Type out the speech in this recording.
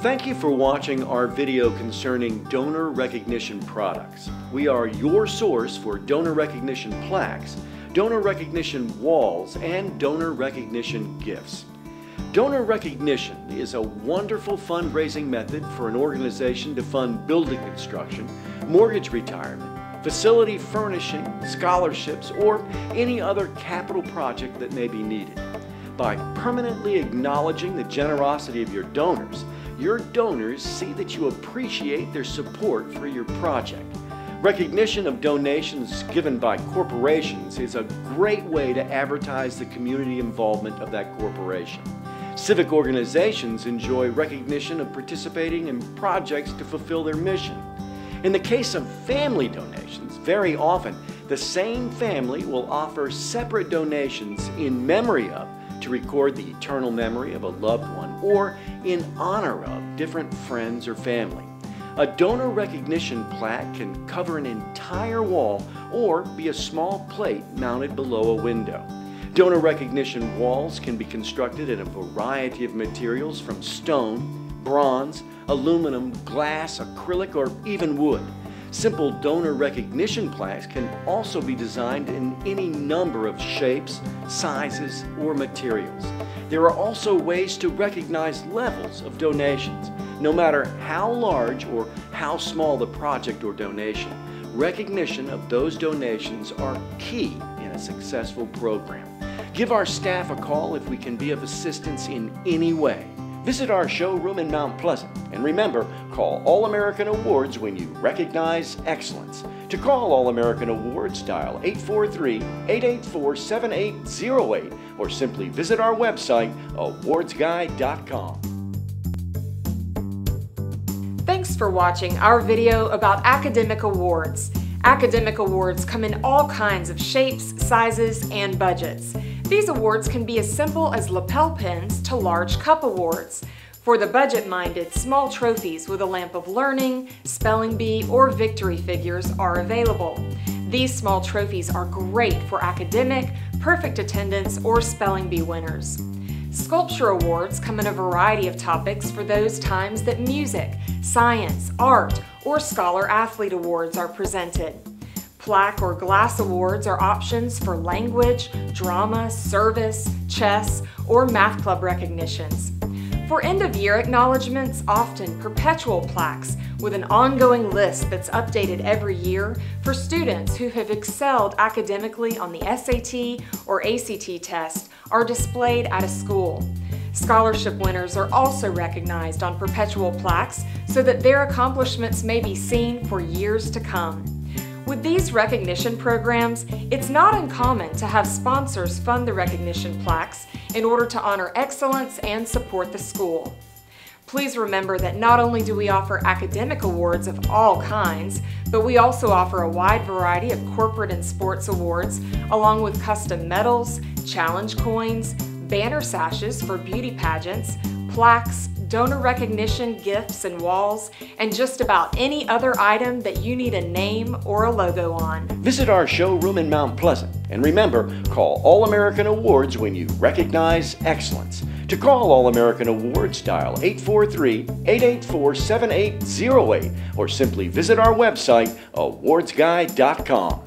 Thank you for watching our video concerning donor recognition products. We are your source for donor recognition plaques, donor recognition walls, and donor recognition gifts. Donor recognition is a wonderful fundraising method for an organization to fund building construction, mortgage retirement, facility furnishing, scholarships, or any other capital project that may be needed. By permanently acknowledging the generosity of your donors, your donors see that you appreciate their support for your project. Recognition of donations given by corporations is a great way to advertise the community involvement of that corporation. Civic organizations enjoy recognition of participating in projects to fulfill their mission. In the case of family donations, very often the same family will offer separate donations in memory of to record the eternal memory of a loved one or in honor of different friends or family. A donor recognition plaque can cover an entire wall or be a small plate mounted below a window. Donor recognition walls can be constructed in a variety of materials from stone, bronze, aluminum, glass, acrylic, or even wood. Simple donor recognition plaques can also be designed in any number of shapes, sizes, or materials. There are also ways to recognize levels of donations. No matter how large or how small the project or donation, recognition of those donations are key in a successful program. Give our staff a call if we can be of assistance in any way. Visit our showroom in Mount Pleasant. And remember, call All American Awards when you recognize excellence. To call All American Awards, dial 843 884 7808 or simply visit our website, awardsguide.com. Thanks for watching our video about academic awards. Academic awards come in all kinds of shapes, sizes, and budgets. These awards can be as simple as lapel pins to large cup awards. For the budget-minded, small trophies with a lamp of learning, spelling bee, or victory figures are available. These small trophies are great for academic, perfect attendance, or spelling bee winners. Sculpture awards come in a variety of topics for those times that music, science, art, or scholar athlete awards are presented. Plaque or glass awards are options for language, drama, service, chess, or math club recognitions. For end-of-year acknowledgments, often perpetual plaques with an ongoing list that's updated every year for students who have excelled academically on the SAT or ACT test are displayed at a school. Scholarship winners are also recognized on perpetual plaques so that their accomplishments may be seen for years to come. With these recognition programs, it's not uncommon to have sponsors fund the recognition plaques in order to honor excellence and support the school. Please remember that not only do we offer academic awards of all kinds, but we also offer a wide variety of corporate and sports awards, along with custom medals, challenge coins, banner sashes for beauty pageants, plaques, donor recognition, gifts, and walls, and just about any other item that you need a name or a logo on. Visit our showroom in Mount Pleasant. And remember, call All American Awards when you recognize excellence. To call All American Awards, dial 843 884 7808 or simply visit our website, awardsguide.com.